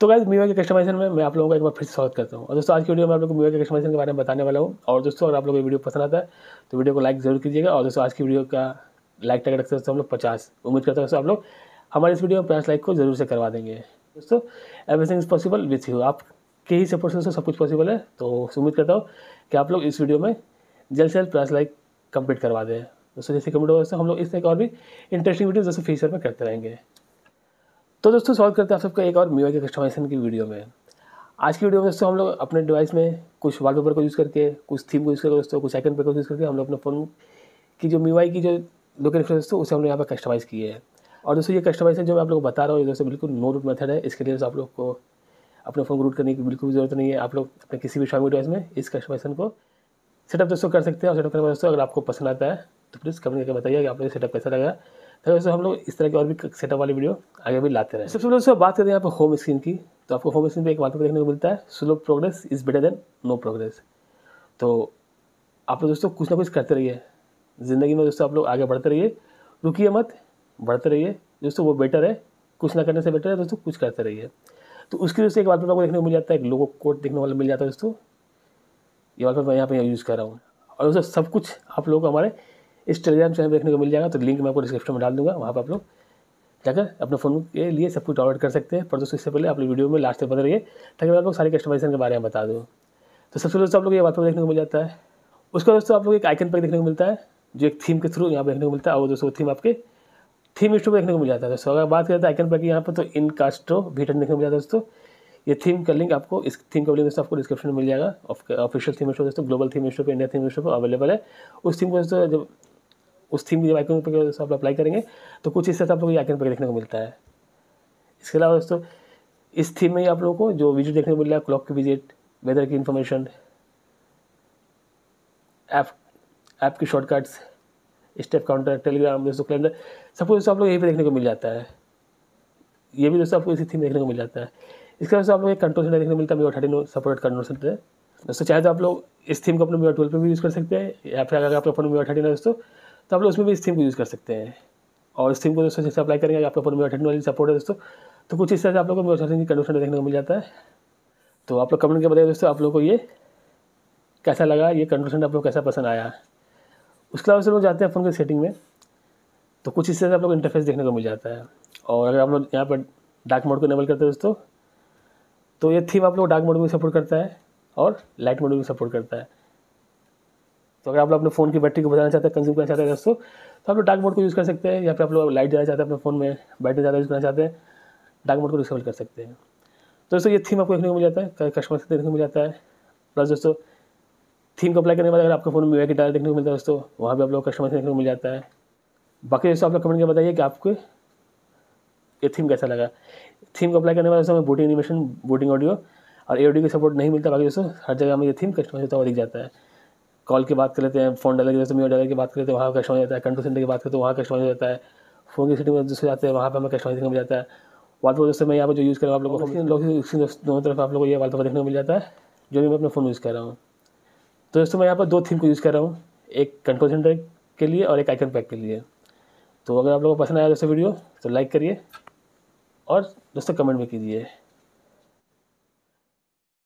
तो गाइज़ मीवा के कस्टमाइजेशन में मैं आप लोगों का एक बार फिर स्वागत करता हूँ। और दोस्तों, आज की वीडियो में आप लोगों को मीवा के कस्टमाइजेशन के बारे में बताने वाला हूँ। और दोस्तों, अगर आप लोगों को वीडियो पसंद आता है तो वीडियो को लाइक ज़रूर कीजिएगा। और दोस्तों, आज की वीडियो का लाइक टैग रखते हैं हम लोग पचास। उम्मीद करते हैं आप लोग हमारे इस वीडियो में पचास लाइक को ज़रूर से करवा देंगे। दोस्तों everything is possible with you आपके ही सपोर्ट से सब कुछ पॉसिबल है। तो उम्मीद करता हूँ कि आप लोग इस वीडियो में जल्द से जल्द पचास लाइक कंप्लीट करवा दें। दोस्तों, जैसे कमेंट होगा दोस्तों हम लोग इस तरह और भी इंटरेस्टिंग वीडियो दोस्तों फ्यूचर में करते रहेंगे। तो दोस्तों स्वागत करते हैं आप सबका एक और मीवा के कस्टमाइजेशन की वीडियो में। आज की वीडियो में दोस्तों, हम लोग अपने डिवाइस में कुछ वॉलपेपर को यूज़ करके, कुछ थीम को यूज़ करके, दोस्तों, कुछ आइकन पे को यूज़ करके हम लोग अपने फ़ोन की जो मीवाई की जो लोकल दोस्तों, उसे हम लोग यहाँ पर कस्टमाइज़ किए हैं। और दोस्तों, ये कस्टमाइजेशन जो मैं आप लोग बता रहा हूँ दोस्तों बिल्कुल नो रूट मेथड है। इसके लिए आप लोग को अपने फ़ोन को रूट करने की बिल्कुल ज़रूरत नहीं है। आप लोग अपने किसी भी शामी डिवाइस में इस कस्टमाइजेशन को सेटअप दोस्तों कर सकते हैं। और सेटअप करने में दोस्तों, अगर आपको पसंद आता है तो प्लीज़ कमेंट करके बताइए कि आपने सेटअप कैसा लगा। तो दोस्तों हम लोग इस तरह के और भी सेटअप वाली वीडियो आगे भी लाते रहे। सबसे पहले बात करते हैं यहाँ पर होम स्क्रीन की। तो आपको होम स्क्रीन पर एक वॉलपेपर देखने को मिलता है slow progress is better than no progress तो आप लोग दोस्तों कुछ ना कुछ करते रहिए। ज़िंदगी में दोस्तों आप लोग आगे बढ़ते रहिए। रुकिए मत, बढ़ते रहिए। दोस्तों वो बेटर है, कुछ ना करने से बेटर है, दोस्तों कुछ करते रहिए। तो उसकी वजह से एक वॉलपेपर आपको देखने को मिल जाता है, एक लोगो कोड देखने वाला मिल जाता है दोस्तों। ये वॉलपेपर मैं यहाँ पर यूज़ कर रहा हूँ। और दोस्तों सब कुछ आप लोग हमारे इस टेलीग्राम चैनल देखने को मिल जाएगा तो लिंक मैं आपको डिस्क्रिप्शन में डाल दूँगा, वहाँ पर आप लोग जाकर अपने फ़ोन के लिए सब कुछ डाउनलोड कर सकते हैं। पर दोस्तों, इससे पहले आप लोग वीडियो में लास्ट तक बने रहिए, ताकि मैं आप लोग सारी कस्टमाइजेशन के बारे में बता दूँ। तो सबसे दोस्तों, आप लोग ये पर देखने को मिल जाता है। उसका दोस्तों, आप लोग एक आइकन पर देखने को मिलता है, जो एक थीम के थ्रू यहाँ पर देखने को मिलता है, और दोस्तों थीम आपके थीम स्टोर देखने को मिल जाता है। दोस्तों, अगर बात करें तो आइकन पैक यहाँ पर तो इन कास्ट्रो भीटन देखने को मिल जाता है दोस्तों। ये थीम का लिंक आपको इस थीम का लिंक दोस्तों आपको डिस्क्रिप्शन में मिल जाएगा। ऑफिशियल थीम स्टोर दोस्तों ग्लोबल थीम स्टोर पर इंडिया थीम स्टोर पर अवेलेबल है। उस थीम को दोस्तों, जब उस थीम की जब आइकन पर आप अप्लाई करेंगे तो कुछ इस तरह से आप लोग ये आइकन पर देखने को मिलता है। इसके अलावा दोस्तों, इस थीम में ही आप लोगों को जो विज़िट देखने को मिल रहा है क्लॉक की विज़िट वेदर की इन्फॉर्मेशन ऐप ऐप की शॉर्टकट्स स्टेप काउंटर टेलीग्राम दोस्तों कैलेंडर सब कुछ दोस्तों आप लोग यहीं पे देखने को मिल जाता है। ये भी दोस्तों आपको इसी थीम देखने को मिल जाता है। इसके अलावा आप लोग एक कंट्रोल सेंटर देखने को मिलता है MIUI thirteen support control centre दोस्तों, चाहे तो आप लोग इस थीम को अपने मीओ ट्वेल्व पर भी यूज़ कर सकते हैं, या फिर अगर आपका फ़ोन मीओ थर्टीन दोस्तों तो आप लोग उसमें भी इस थीम को यूज़ कर सकते हैं। और इस थीम को दोस्तों जैसे अप्लाई करेंगे आपका थर्टीन वाली सपोर्ट है दोस्तों तो कुछ इस तरह से आप लोग को की कंडीशन देखने को मिल जाता है। तो आप लोग कमेंट के बताइए दोस्तों आप लोग को ये कैसा लगा, ये कंडीशन आप लोग कैसा पसंद आया? उसके अलावा से लोग जाते हैं फ़ोन की सेटिंग में तो कुछ इस तरह से आप लोग इंटरफेस देखने को मिल जाता है। और अगर आप लोग यहाँ पर डार्क मोड को इनेबल करते हैं दोस्तों तो ये थीम आप लोग डार्क मोड में सपोर्ट करता है और लाइट मोड में सपोर्ट करता है। तो अगर आप लोग अपने फ़ोन की बैटरी को बढ़ाना चाहते हैं कंज्यूम करना चाहते हैं दोस्तों तो आप लोग डार्क मोड को यूज़ कर सकते हैं, या फिर आप लोग लाइट ज़्यादा चाहते हैं अपने फ़ोन में बैटरी ज़्यादा यूज़ करना चाहते हैं डार्क मोड को डिसेबल कर सकते हैं। तो दोस्तों, ये थीम आपको देखने को मिल जाता है कस्टमर से देखने को मिल जाता है। प्लस दोस्तों थीम को अप्लाई करने के बाद अगर आपके फ़ोन में की डाटा देखने को मिलता है दोस्तों, वहाँ भी आप लोग कस्टमर से देखने को मिल जाता है। बाकी दोस्तों, आप लोग कमेंट कर बताइए कि आपको ये थीम कैसा लगा। थीम को अप्लाई करने के बाद दोस्तों, हमें बूटिंग एनिमेशन बूटिंग ऑडियो और ए एडियो की सपोर्ट नहीं मिलता। बाकी दोस्तों, हर जगह हमें ये थीम कस्टमाइज होता हुआ दिख जाता है। कॉल की बात कर लेते हैं फ़ोन डालर की जैसे मीडियो डालर की बात करते हैं वहाँ कस्टमाइज जाता है कंट्रोल सेंटर की बात करते हैं वहाँ कस्टमाइज हो जाता है फ़ोन की सेटिंग में दूसरे जाते हैं वहाँ पर हमें कस्टमाइज मिल जाता है। वालपेपर दोस्तों मैं यहाँ पर जो यूज़ कर रहा हूँ आप लोगों को दोनों तरफ़ आप लोगों को ये वालपेपर देखने को मिल जाता है जो भी मैं अपने फ़ोन यूज़ कर रहा हूँ। तो दोस्तों मैं यहाँ पर दो थीम को यूज़ कर रहा हूँ एक कंट्रोल सेंटर के लिए और एक आइकन पैक के लिए। तो अगर आप लोगों को पसंद आया दोस्तों वीडियो तो लाइक करिए और दोस्तों कमेंट भी कीजिए।